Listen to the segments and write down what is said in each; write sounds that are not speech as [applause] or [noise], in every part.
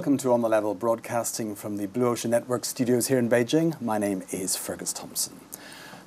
welcome to On the Level, broadcasting from the Blue Ocean Network studios here in Beijing. My name is Fergus Thompson.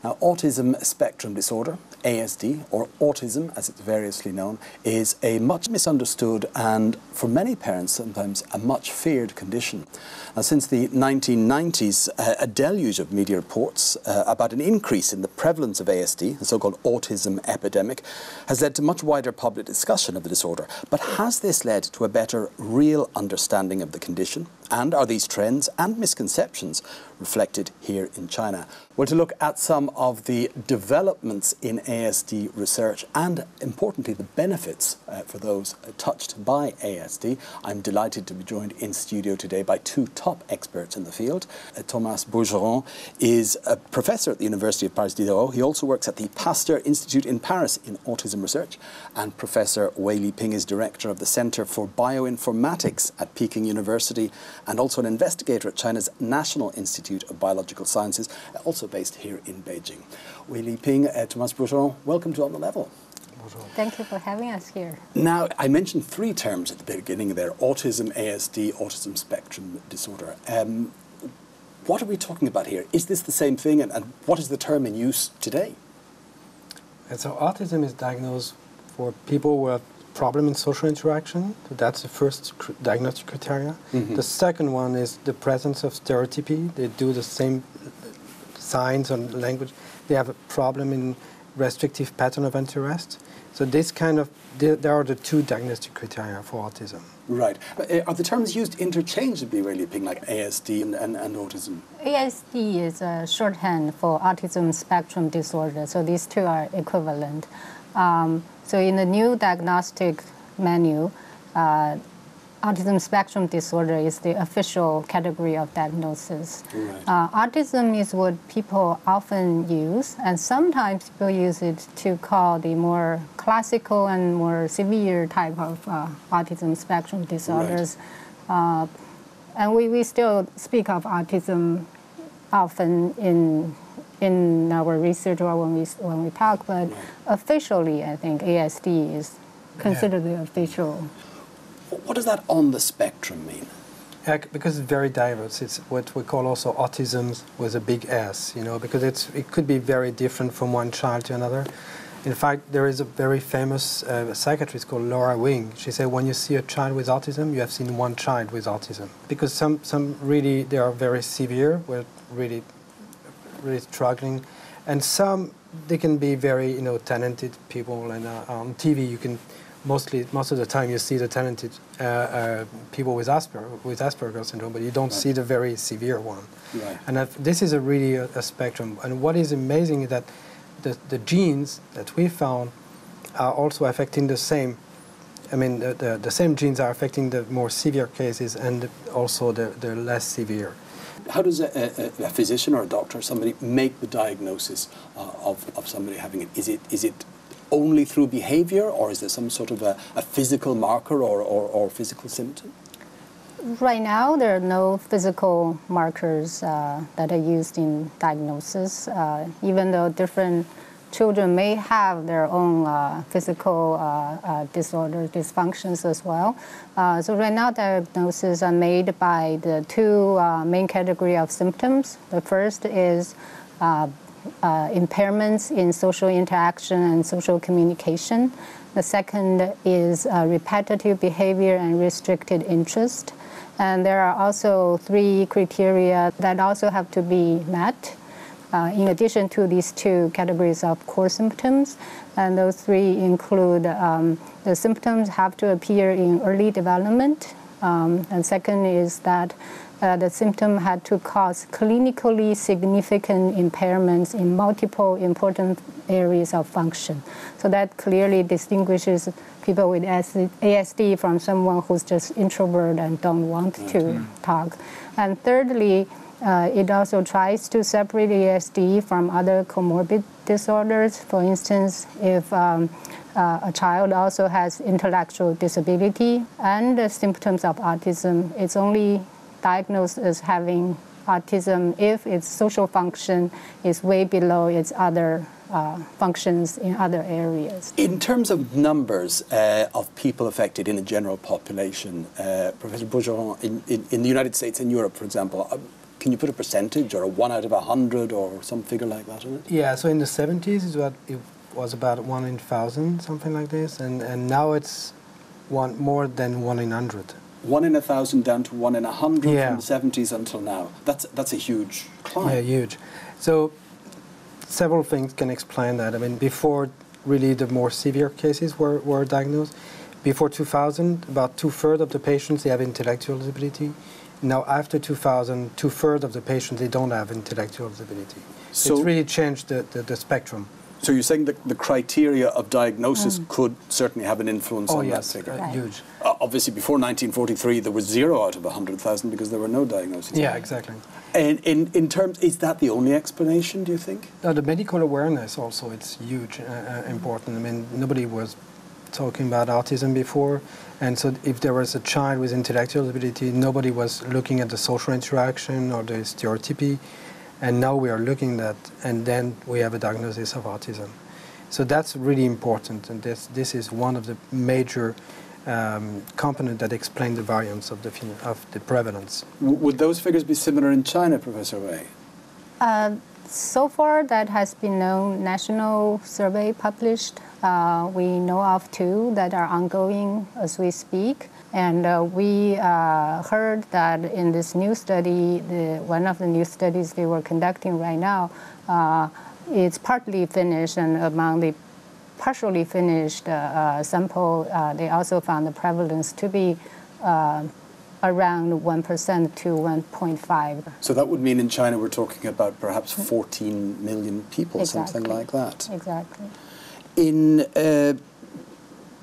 Now, autism spectrum disorder, ASD, or autism as it's variously known, is a much misunderstood and, for many parents, sometimes a much feared condition. Now, since the 1990s, uh, a deluge of media reports uh, about an increase in the prevalence of ASD, the so called autism epidemic, has led to much wider public discussion of the disorder. But has this led to a better, real understanding of the condition? And are these trends and misconceptions reflected here in China? Well, to look at some of the developments in ASD research and, importantly, the benefits uh, for those touched by ASD, I'm delighted to be joined in studio today by two top experts in the field. Uh, Thomas Bourgeron is a professor at the University of Paris Diderot. He also works at the Pasteur Institute in Paris in autism research. And Professor Wei Liping is director of the Center for Bioinformatics at Peking University and also an investigator at China's National Institute of Biological Sciences, also based here in Beijing. Wei Liping, uh, Thomas Bourgeron, welcome to On the Level. Thank you for having us here. Now, I mentioned three terms at the beginning there autism, ASD, autism spectrum disorder. Um, what are we talking about here? Is this the same thing, and, and what is the term in use today? And so, autism is diagnosed for people who have problem in social interaction. So that's the first cr- diagnostic criteria. Mm-hmm. The second one is the presence of stereotypy. They do the same signs and language. They have a problem in restrictive pattern of interest. So this kind of there are the two diagnostic criteria for autism. Right. Uh, are the terms used interchangeably, really, being like ASD and, and, and, autism? ASD is a shorthand for autism spectrum disorder, so these two are equivalent. Um, so in the new diagnostic menu, uh, autism spectrum disorder is the official category of diagnosis. Right. Uh, autism is what people often use, and sometimes people use it to call the more classical and more severe type of uh, autism spectrum disorders. Right. Uh, and we, we still speak of autism often in in our research or when we when we talk, but officially, I think ASD is considered yeah. the official. What does that on the spectrum mean? Yeah, because it's very diverse. It's what we call also autism with a big S, you know, because it's it could be very different from one child to another. In fact, there is a very famous uh, psychiatrist called Lorna Wing. She said, when you see a child with autism, you have seen one child with autism. Because some, some really, they are very severe, where really really struggling, and some they can be very you know talented people, and uh, on TV you can mostly most of the time you see the talented uh, uh, people with Asperger with Asperger syndrome, but you don't right. see the very severe one. Right. And this is a really a, a, spectrum. And what is amazing is that the, the genes that we found are also affecting the same. I mean, the, the, the same genes are affecting the more severe cases and also the, the less severe how does a, a, a, physician or a doctor or somebody make the diagnosis uh, of, of somebody having it? Is it is it only through behavior, or is there some sort of a, a physical marker or, or, or, physical symptom? Right now, there are no physical markers uh, that are used in diagnosis, uh, even though different children may have their own uh, physical uh, uh, disorders, dysfunctions as well. Uh, so right now, diagnoses are made by the two uh, main category of symptoms. The first is impairments in social interaction and social communication. The second is repetitive behavior and restricted interest. And there are also three criteria that also have to be met uh, in addition to these two categories of core symptoms. And those three include um, the symptoms have to appear in early development. Um, and second is that uh, the symptom had to cause clinically significant impairments in multiple important areas of function. So that clearly distinguishes people with ASD from someone who's just introvert and don't want to mm-hmm. talk. And thirdly, uh, it also tries to separate ASD from other comorbid disorders. For instance, if um, uh, a child also has intellectual disability and symptoms of autism, it's only diagnosed as having autism if its social function is way below its other uh, functions in other areas. In terms of numbers uh, of people affected in the general population, uh, Professor Bourgeron, in, in, in, the United States and Europe, for example, uh, can you put a percentage or a one out of a hundred or some figure like that on it? Yeah, so in the 70s it was about one in thousand, something like this, and, and now it's one more than one in hundred. One in a thousand down to one in a hundred yeah. from the 70s until now. That's, that's a huge climb. Yeah, huge. So several things can explain that. I mean, before really the more severe cases were, were diagnosed, before 2000, about two-thirds of the patients, they have intellectual disability. Now, after 2000, two-thirds of the patients, they don't have intellectual disability. So it's really changed the, the, the spectrum. So you're saying that the criteria of diagnosis mm. could certainly have an influence oh, on yes, that figure? Uh, huge. Uh, obviously, before 1943, there was zero out of 100,000 because there were no diagnoses. Yeah, exactly. And in, in terms, is that the only explanation, do you think? No, the medical awareness also, it's huge, uh, uh, important. I mean, nobody was talking about autism before, and so if there was a child with intellectual disability, nobody was looking at the social interaction or the stereotypy and now we are looking at, and then we have a diagnosis of autism. So that's really important, and this, this is one of the major um, components that explain the variance of the, of the prevalence. W would those figures be similar in China, Professor Wei? Uh, so far, that has been no national survey published. Uh, we know of two that are ongoing as we speak. And uh, we uh, heard that in this new study, the, one of the new studies they were conducting right now, uh, it's partly finished, and among the partially finished uh, uh, sample, uh, they also found the prevalence to be around 1% to 1.5. So that would mean in China we're talking about perhaps 14 million people, exactly. something like that. Exactly. In uh,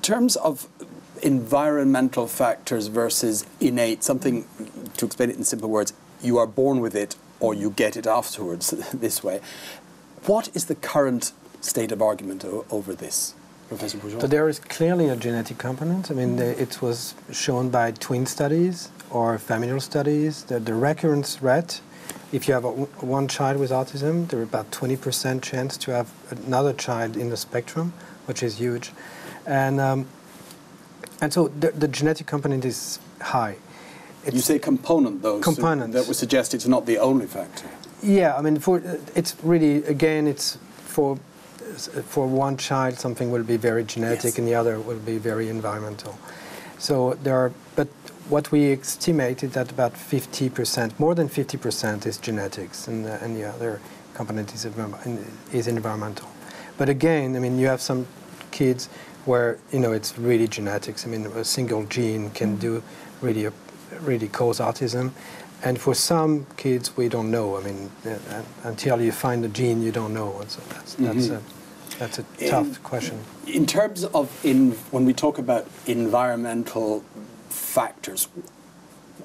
terms of environmental factors versus innate, something, to explain it in simple words, you are born with it or you get it afterwards [laughs] this way. What is the current state of argument over this? Professor? So there is clearly a genetic component. I mean, the, it was shown by twin studies or familial studies. that the recurrence rate, if you have a, one child with autism, there is about 20% chance to have another child in the spectrum, which is huge. And um, and so the, the genetic component is high. It's you say component, though. Component. So that would suggest it's not the only factor. Yeah, I mean, for it's really again, it's for for one child something will be very genetic, yes. and the other will be very environmental. So there are, but what we estimate is that about 50%, more than 50% is genetics, and, uh, and the other component is, is environmental. But again, I mean, you have some kids where you know it's really genetics. I mean, a single gene can do really really cause autism, and for some kids we don't know. I mean, uh, uh until you find the gene, you don't know. So that's that's mm-hmm. a that's a tough in, question. In terms of in when we talk about environmental factors,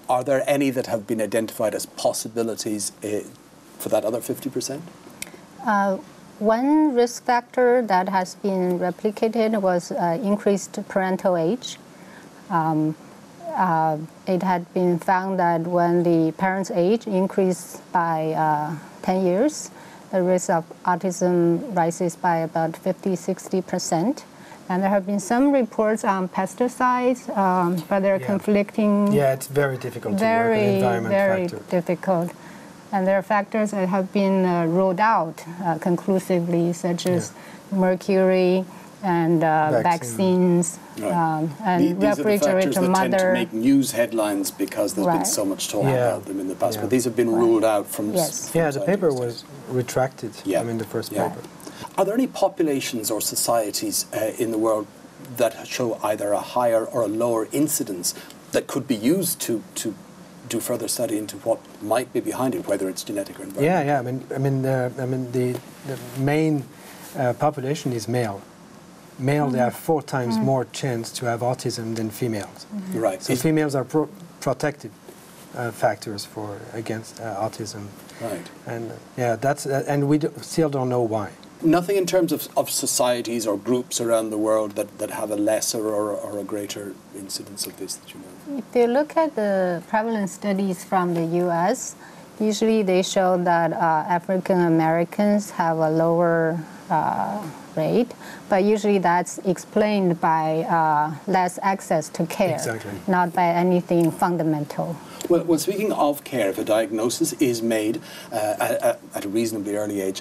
are there any that have been identified as possibilities uh, for that other fifty percent? Uh, one risk factor that has been replicated was uh, increased parental age. Um, uh, it had been found that when the parent's age increased by uh, 10 years, the risk of autism rises by about 50, 60 percent. And there have been some reports on pesticides, um, but they're yeah. conflicting. Yeah, it's very difficult very, to work environment Very factor. difficult. And there are factors that have been uh, ruled out uh, conclusively, such as yeah. mercury and uh, vaccines, right. um, and the, refrigerator mother. Tend to make news headlines because there's right. been so much talk yeah. about them in the past. Yeah. But these have been right. ruled out from. Yes. From yeah, the paper was retracted. Yeah. I mean, the first paper. Are there any populations or societies uh, in the world that show either a higher or a lower incidence that could be used to to do further study into what might be behind it, whether it's genetic or environmental. Yeah, yeah. I mean, I mean, uh, I mean, the, the main uh, population is male. Male, mm. they have four times mm. more chance to have autism than females. Mm-hmm. Right. So females are pro protective uh, factors for against uh, autism. Right. And yeah, that's uh, and we do, still don't know why. Nothing in terms of, of societies or groups around the world that, that have a lesser or, or a greater incidence of this that you know? If you look at the prevalence studies from the US, Usually they show that uh, African Americans have a lower uh, rate, but usually that's explained by uh, less access to care, Exactly. not by anything fundamental. Well, well, speaking of care, if a diagnosis is made uh, at, at a reasonably early age,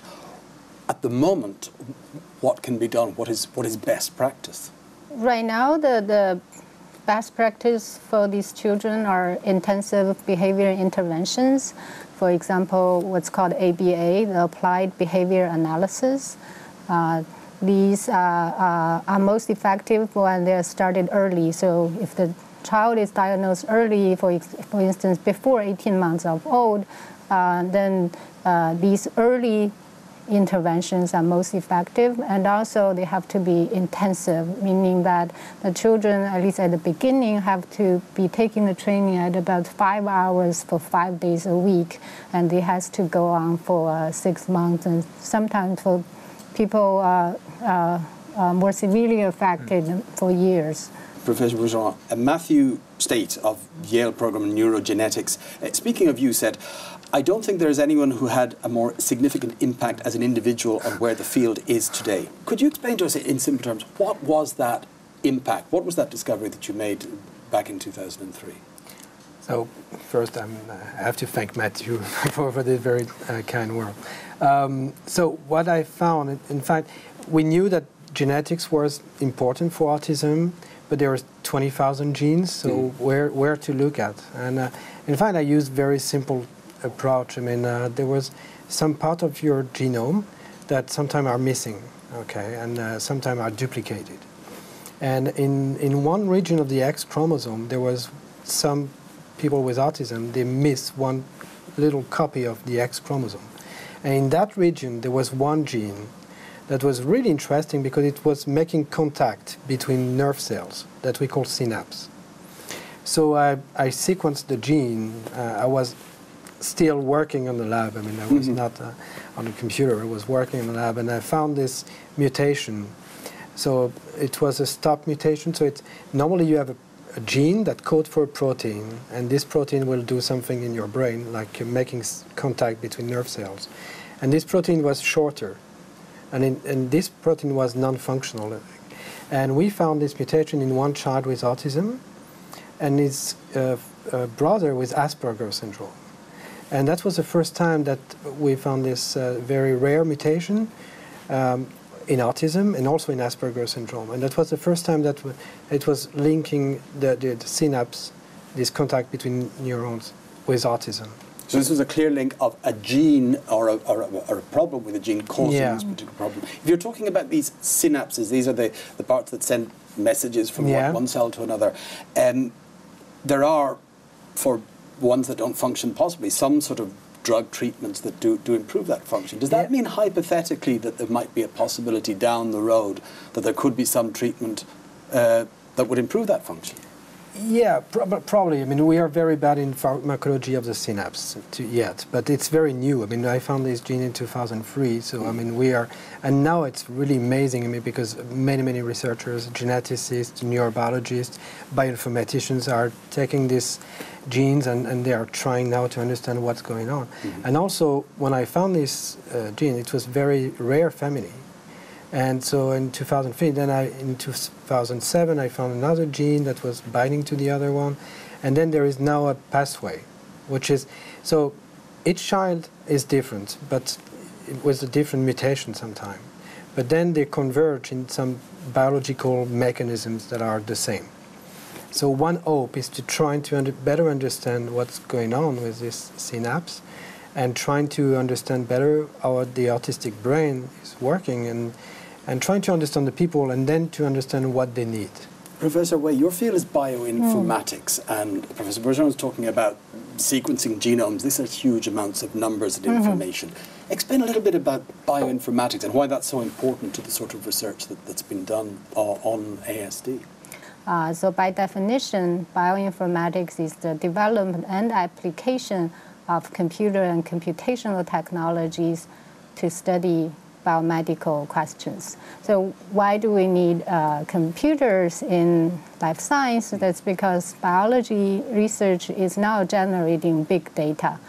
at the moment, what can be done? What is, what is best practice? Right now, the, the best practice for these children are intensive behavior interventions. For example, what's called ABA, the Applied Behavior Analysis. Uh, these uh, uh, are most effective when they're started early. So if the child is diagnosed early, for, for instance, before 18 months of old, uh, then uh, these early interventions are most effective and also they have to be intensive meaning that the children at least at the beginning have to be taking the training at about five hours for five days a week and it has to go on for uh, six months and sometimes for people uh, uh, uh, more severely affected for years. Professor Bourgeron, uh, Matthew State of Yale Program in Neurogenetics, uh, speaking of you, said, I don't think there's anyone who had a more significant impact as an individual on where the field is today. Could you explain to us in simple terms what was that impact? What was that discovery that you made back in 2003? So first, I'm, I have to thank Matthew [laughs] for, for this very uh, kind word. Um, so what I found, in- fact, we knew that genetics was important for autism, but there were 20,000 genes, so where, where to look at? And uh, in fact, I used very simple approach. I mean, uh, there was some part of your genome that sometimes are missing, okay, and uh, sometimes are duplicated. And in, in one region of the X chromosome, there was some people with autism, they miss one little copy of the X chromosome. And in that region, there was one gene that was really interesting because it was making contact between nerve cells that we call synapse. So I, I sequenced the gene. Uh, I was still working on the lab. I mean, I was not uh, on a computer. I was working in the lab, and I found this mutation. So it was a stop mutation. So it's normally you have a, a gene that codes for a protein, and this protein will do something in your brain, like making s- contact between nerve cells. And this protein was shorter, and, in, and this protein was non-functional. And we found this mutation in one child with autism, and his uh, uh, brother with Asperger's syndrome. And that was the first time that we found this uh, very rare mutation um, in autism and also in Asperger's syndrome. And that was the first time that it was linking the, the, the synapse, this contact between neurons, with autism. So this was a clear link of a gene or a, or a, or a problem with a gene causing Yeah. this particular problem. If you're talking about these synapses, these are the, the parts that send messages from Yeah. one, one cell to another. Um, there are, for ones that don't function possibly, some sort of drug treatments that do, do improve that function. Does that mean hypothetically that there might be a possibility down the road that there could be some treatment uh, that would improve that function? Yeah, prob- probably. I mean, we are very bad in pharmacology of the synapse to yet, but it's very new. I mean, I found this gene in 2003, so I mean, we are, and now it's really amazing. I mean, because many, many researchers, geneticists, neurobiologists, bioinformaticians are taking these genes and, and they are trying now to understand what's going on. And also, when I found this uh, gene, it was very rare family. And so in 2003, then I, in 2007, I found another gene that was binding to the other one. And then there is now a pathway, which is, so each child is different, but it was a different mutation sometime. But then they converge in some biological mechanisms that are the same. So one hope is to try to under, better understand what's going on with this synapse and trying to understand better how the autistic brain is working and, and trying to understand the people and then to understand what they need. Professor Wei, your field is bioinformatics, and Professor Bourgeron is talking about sequencing genomes. These are huge amounts of numbers and information. Explain a little bit about bioinformatics and why that's so important to the sort of research that, that's been done uh, on ASD. Uh, so by definition, bioinformatics is the development and application of computer and computational technologies to study biomedical questions. So why do we need uh, computers in life science? That's because biology research is now generating big data.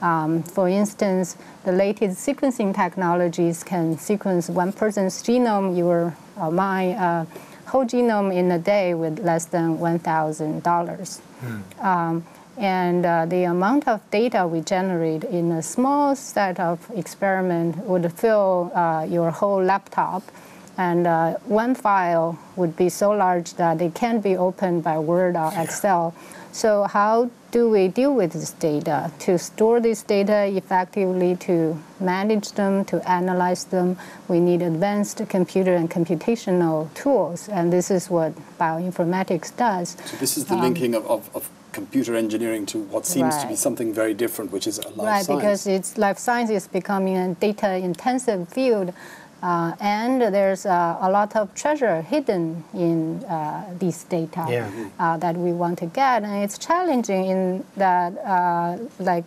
Um, for instance, the latest sequencing technologies can sequence one person's genome, your or my uh, whole genome in a day with less than $1,000. Mm. Um, and uh, the amount of data we generate in a small set of experiment would fill uh, your whole laptop. And uh, one file would be so large that it can't be opened by Word or Excel. So how do we deal with this data? To store this data effectively, to manage them, to analyze them, we need advanced computer and computational tools. And this is what bioinformatics does. So this is the um, linking of, of, of computer engineering to what seems right. to be something very different, which is life right, science. Right, because it's life science is becoming a data-intensive field, uh, and there's uh, a lot of treasure hidden in uh, these data yeah. Uh, that we want to get, and it's challenging in that, uh, like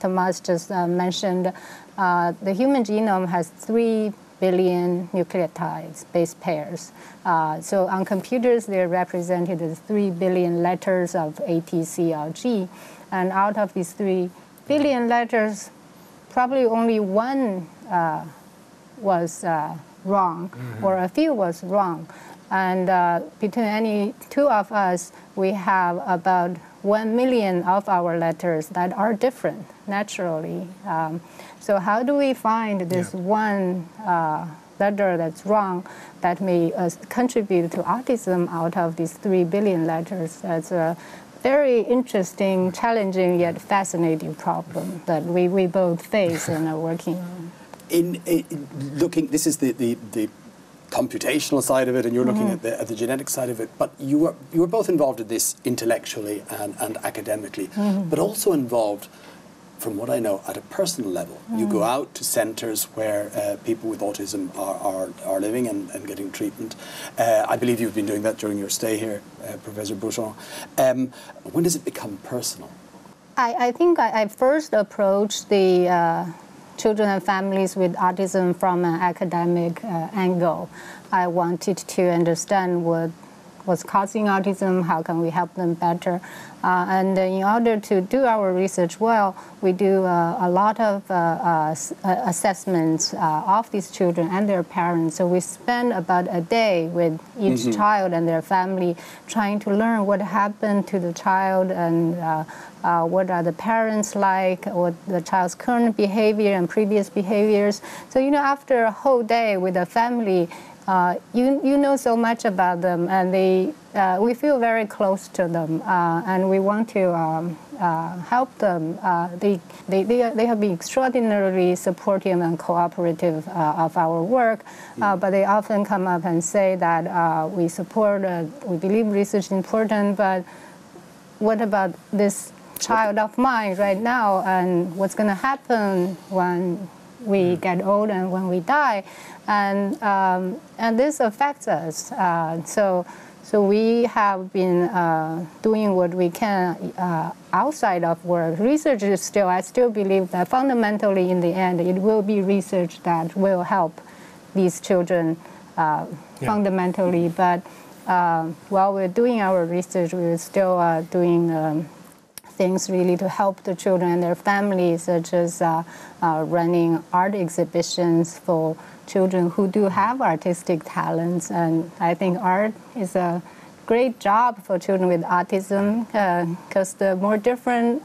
Thomas just uh, mentioned, the human genome has three billion nucleotides, base pairs. Uh, so on computers, they're represented as 3 billion letters of A, T, C, or G. And out of these 3 billion letters, probably only one uh, was uh, wrong, mm-hmm. or a few was wrong. And uh, between any two of us, we have about 1 million of our letters that are different naturally. Um, so how do we find this yeah. one uh, letter that's wrong that may uh, contribute to autism out of these three billion letters? That's a very interesting, challenging, yet fascinating problem that we, we both face and are working on. In, in looking, this is the, the, the computational side of it and you're looking mm-hmm. at, the, at the genetic side of it but you were you were both involved in this intellectually and, and academically mm-hmm. but also involved from what I know, at a personal level. Mm. You go mm. out to centres where uh, people with autism are, are, are living and, and getting treatment. Uh, I believe you've been doing that during your stay here, uh, Professor Bouchon. Um, when does it become personal? I, I think I, I, first approached the uh, children and families with autism from an academic uh, angle. I wanted to understand what was causing autism, how can we help them better. Uh, and in order to do our research well, we do uh, a lot of uh, uh, uh assessments uh, of these children and their parents. So we spend about a day with each mm-hmm. child and their family trying to learn what happened to the child and what are the parents like, what the child's current behavior and previous behaviors. So, you know, after a whole day with a family, uh, you, you know so much about them, and they, uh, we feel very close to them, uh, and we want to um, uh, help them. Uh, they, they, they, they have been extraordinarily supportive and cooperative uh, of our work, mm. but they often come up and say that we support, we believe research is important, but what about this child of mine right now, and what's going to happen when we get old and when we die, and um, and this affects us. Uh, so. So we have been uh, doing what we can uh, outside of work. Research is still, I still believe that fundamentally in the end, it will be research that will help these children uh, yeah. fundamentally. But uh, while we're doing our research, we're still uh, doing um, things really to help the children and their families, such as uh, uh, running art exhibitions for children who do have artistic talents. And I think art is a great job for children with autism because uh, the more different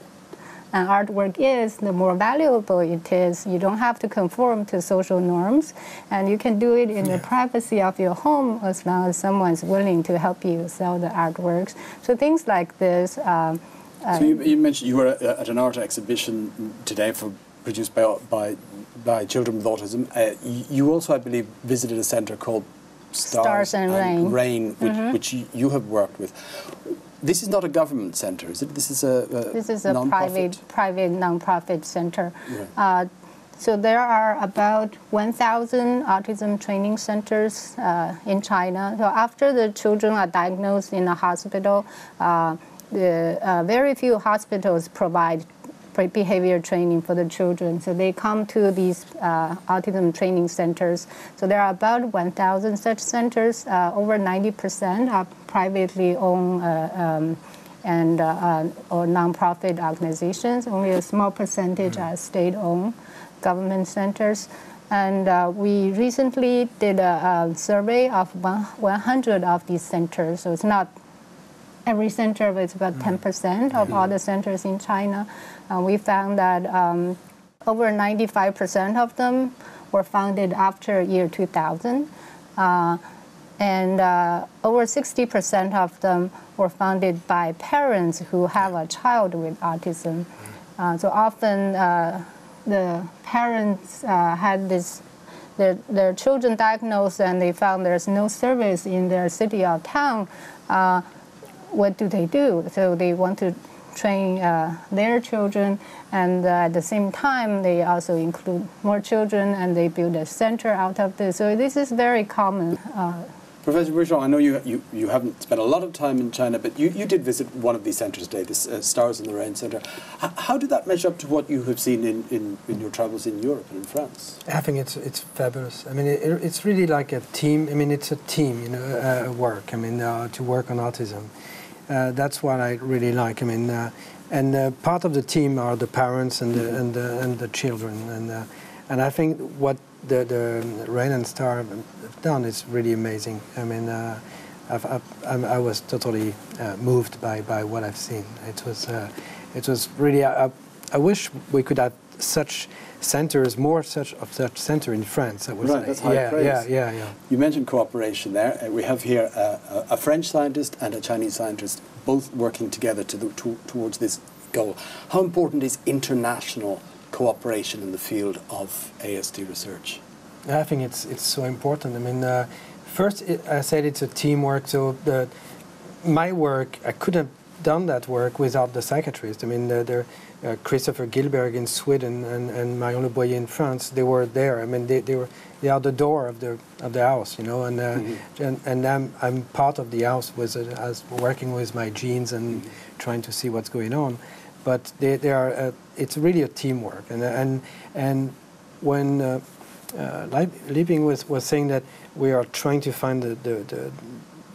an artwork is, the more valuable it is. You don't have to conform to social norms, and you can do it in yeah. the privacy of your home as long as someone's willing to help you sell the artworks. So things like this. Um, so you, you, mentioned you were at an art exhibition today for produced by by, by children with autism. Uh, you also, I believe, visited a centre called Stars, Stars and, and, Rain, Rain which, mm-hmm. which you, you, have worked with. This is not a government centre, is it? This is a, a this is a private private non-profit centre. Yeah. Uh, so there are about 1,000 autism training centers uh, in China. So after the children are diagnosed in a hospital, uh, the, uh, very few hospitals provide behavior training for the children. So they come to these uh, autism training centers. So there are about 1,000 such centers. Uh, over 90% are privately owned uh, um, and uh, uh, or nonprofit organizations. Only a small percentage are state-owned government centers. And uh, we recently did a, a survey of 100 of these centers. So it's not every center, it's about 10% of all the centers in China. Uh, we found that um, over 95% of them were founded after year 2000. Uh, and uh, over 60% of them were founded by parents who have a child with autism. Uh, so often uh, the parents uh, had this their, their children diagnosed and they found there's no service in their city or town. Uh, what do they do? So they want to train uh, their children, and uh, at the same time, they also include more children, and they build a center out of this. So this is very common. Uh, Professor Bourgeron, I know you, you, you haven't spent a lot of time in China, but you, you did visit one of these centres today, this uh, Stars in the Rain Centre. H- how did that measure up to what you have seen in, in, in your travels in Europe and in France? I think it's it's fabulous. I mean, it, it's really like a team. I mean, it's a team, you know, uh, work. I mean, uh, to work on autism. Uh, that's what I really like. I mean, uh, and uh, part of the team are the parents and the and the, and the children, and and I think what the, the Rain and Star have done is really amazing. I mean, I've, I've, i was totally moved by, by what I've seen. It was, it was really. I, I wish we could have such centers, more such of such center in France. That was right, that's high yeah, praise. Yeah, yeah, yeah. You mentioned cooperation there. Uh, we have here a, a, French scientist and a Chinese scientist both working together to the, to, towards this goal. How important is international cooperation in the field of ASD research? I think it's it's so important. I mean, uh, first it, I said it's a teamwork. So the, my work, I couldn't have done that work without the psychiatrist. I mean, the, uh, Christopher Gillberg in Sweden and, and Marion Leboyer in France, they were there. I mean, they, they were they are the door of the of the house, you know, and uh, mm-hmm. and, and I'm I'm part of the house with uh, as working with my genes and mm-hmm. trying to see what's going on but they, they are, uh, it's really a teamwork. And, and, and when uh, uh, was, was saying that we are trying to find the, the, the,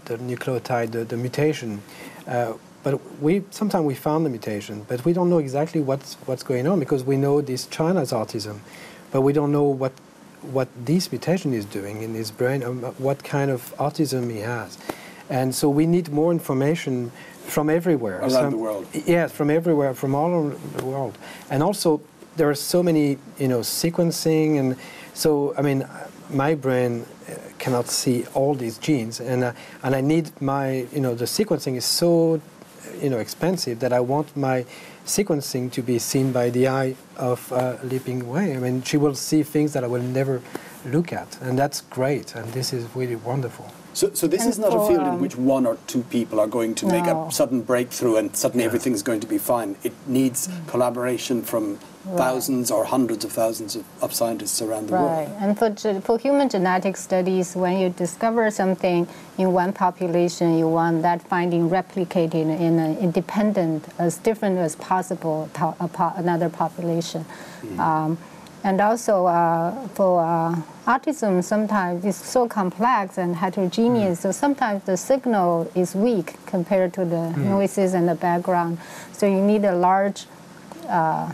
the nucleotide, the, the mutation, uh, but we sometimes we found the mutation, but we don't know exactly what's, what's going on because we know this China's autism, but we don't know what what this mutation is doing in his brain, um, what kind of autism he has. And so we need more information from everywhere. Around Some, the world. Yes, from everywhere, from all over the world. And also, there are so many, you know, sequencing, and so I mean, my brain uh, cannot see all these genes, and uh, and I need my, you know, the sequencing is so, you know, expensive that I want my sequencing to be seen by the eye of uh, Liping Wei. I mean, she will see things that I will never look at, and that's great, and this is really wonderful. So, so this and is not for, a field in which one or two people are going to no. make a sudden breakthrough and suddenly yeah. everything is going to be fine. It needs mm. collaboration from right. thousands or hundreds of thousands of, of scientists around the right. world. Right, and for, for human genetic studies, when you discover something in one population, you want that finding replicated in an independent, as different as possible, another population. Mm. Um, and also uh, for uh, autism, sometimes it's so complex and heterogeneous, mm. so sometimes the signal is weak compared to the mm. noises and the background. So you need a large uh,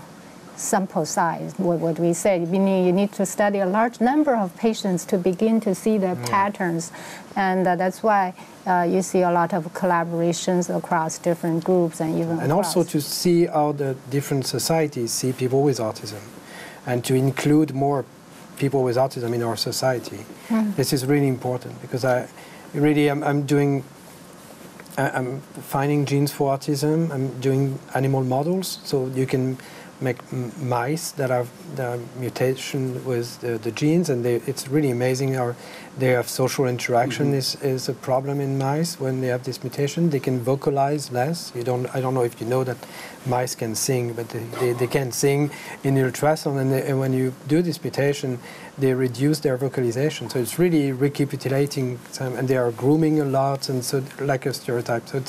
sample size, what, what we said, meaning you need to study a large number of patients to begin to see the mm. patterns. And uh, that's why uh, you see a lot of collaborations across different groups and even And across. also to see how the different societies see people with autism and to include more people with autism in our society. Mm. This is really important because I really am I'm doing I'm finding genes for autism. I'm doing animal models, so you can mice that have the mutation with the, the genes, and they, it's really amazing. Our they have social interaction mm-hmm. is, is a problem in mice when they have this mutation. They can vocalize less. You don't. I don't know if you know that mice can sing, but they, they, they can sing in ultrasound, and, and when you do this mutation, they reduce their vocalization. So it's really recapitulating, some, and they are grooming a lot, and so like a stereotype. So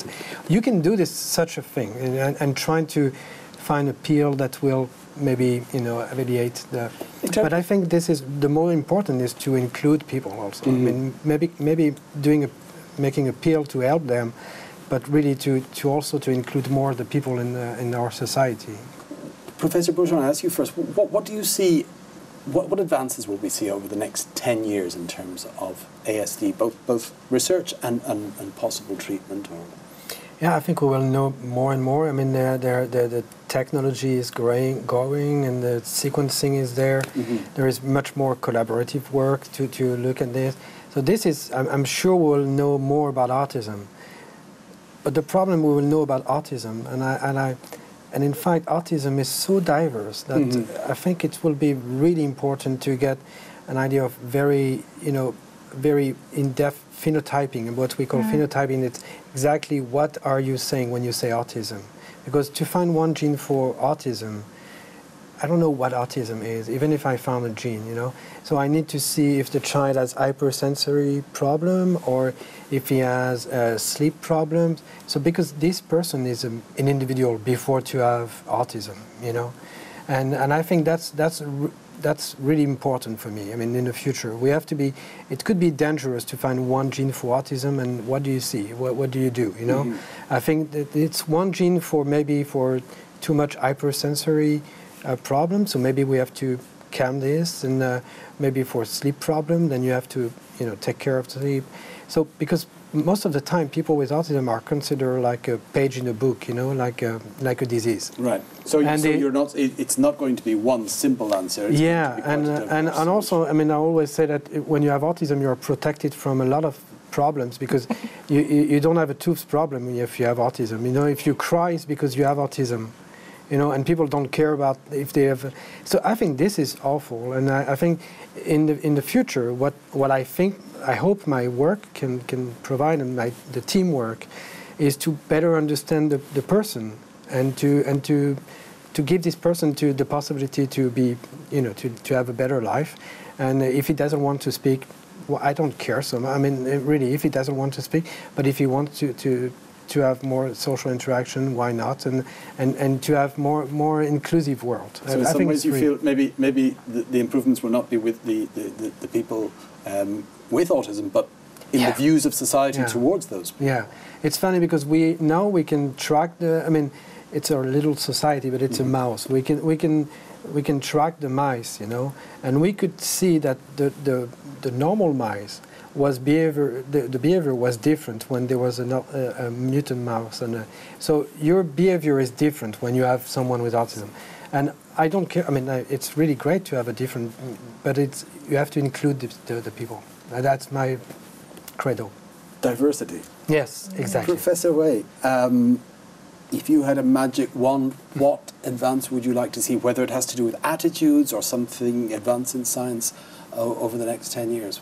you can do this such a thing, and, and trying to find a pill that will maybe you know alleviate the. But I think this is the more important is to include people also. Mm-hmm. I mean, maybe maybe doing a making a pill to help them but really to, to also to include more the people in, the, in our society. Professor Bourgeron, I ask you first, what, what do you see, what, what advances will we see over the next 10 years in terms of ASD, both, both research and, and, and possible treatment? Or? Yeah, I think we will know more and more. I mean, the, the, the technology is growing, going, and the sequencing is there. Mm-hmm. there is much more collaborative work to, to look at this. So this is, I'm, I'm sure we'll know more about autism. But the problem we will know about autism, and I, and I, and in fact, autism is so diverse that mm-hmm. I think it will be really important to get an idea of very, you know, very in-depth phenotyping and what we call mm. phenotyping it's exactly what are you saying when you say autism because to find one gene for autism I don't know what autism is, even if I found a gene, you know. So I need to see if the child has hypersensory problem or if he has uh, sleep problems. So because this person is a, an individual before to have autism, you know, and and I think that's that's that's really important for me. I mean, in the future, we have to be. It could be dangerous to find one gene for autism, and what do you see? What, what do you do? You know, mm-hmm. I think that it's one gene for maybe for too much hypersensory uh, problem. So maybe we have to calm this, and uh, maybe for sleep problem, then you have to you know take care of sleep. So because most of the time people with autism are considered like a page in a book, you know, like a, like a disease. Right. So, you, so you're not. It, it's not going to be one simple answer. It's yeah, and uh, and and also, I mean, I always say that when you have autism, you are protected from a lot of problems because [laughs] you, you don't have a tooth problem if you have autism. You know, if you cry, it's because you have autism you know, and people don't care about if they have. So I think this is awful, and I, I, think in the in the future, what what I think I hope my work can can provide and my the teamwork is to better understand the, the person and to and to to give this person to the possibility to be you know to, to have a better life, and if he doesn't want to speak. Well, I don't care so much. I mean, really, if he doesn't want to speak, but if he wants to, to, to have more social interaction, why not? And and, and to have more more inclusive world. So I, in some ways, you feel maybe maybe the, the, improvements will not be with the the, the, the people um, with autism, but in yeah. the views of society yeah. towards those. People. Yeah, it's funny because we now we can track the. I mean, it's a little society, but it's mm-hmm. a mouse. We can we can we can track the mice, you know, and we could see that the the, the normal mice was behavior the, the, behavior was different when there was a, a, a mutant mouse and a, so your behavior is different when you have someone with autism and I don't care I mean it's really great to have a different but it's you have to include the, the, the people that's my credo diversity yes exactly Professor Wei um, if you had a magic wand, what advance would you like to see, whether it has to do with attitudes or something advanced in science uh, over the next 10 years?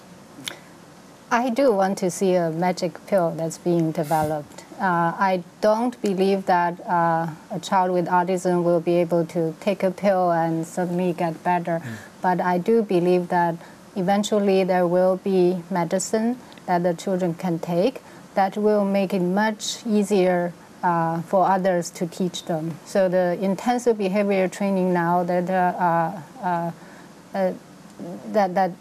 I do want to see a magic pill that's being developed. Uh, I don't believe that uh, a child with autism will be able to take a pill and suddenly get better. Mm. But I do believe that eventually there will be medicine that the children can take that will make it much easier uh, for others to teach them. So the intensive behavior training now that uh, uh, uh, that that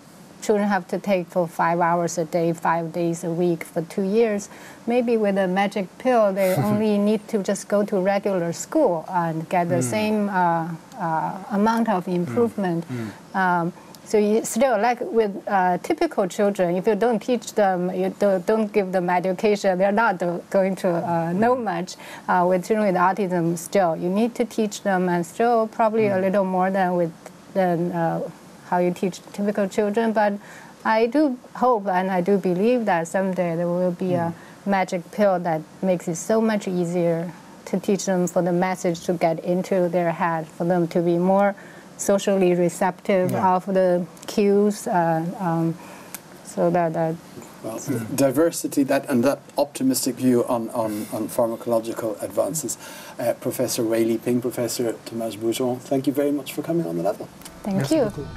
children have to take for five hours a day, five days a week for two years. Maybe with a magic pill, they [laughs] only need to just go to regular school and get the mm. same uh, uh, amount of improvement. Mm. Mm. Um, so you still, like with uh, typical children, if you don't teach them, you do, don't give them education, they're not going to uh, know much. Uh, with children with autism, still, you need to teach them, and still probably a mm. little more than with than uh, how you teach typical children, but I do hope and I do believe that someday there will be mm. a magic pill that makes it so much easier to teach them for the message to get into their head, for them to be more socially receptive yeah. of the cues, uh, um, so that, that well, diversity that and that optimistic view on, on, on pharmacological advances. Uh, Professor Wei Liping, Professor Thomas Bourgeron, thank you very much for coming on the level. Thank Merci you. Beaucoup.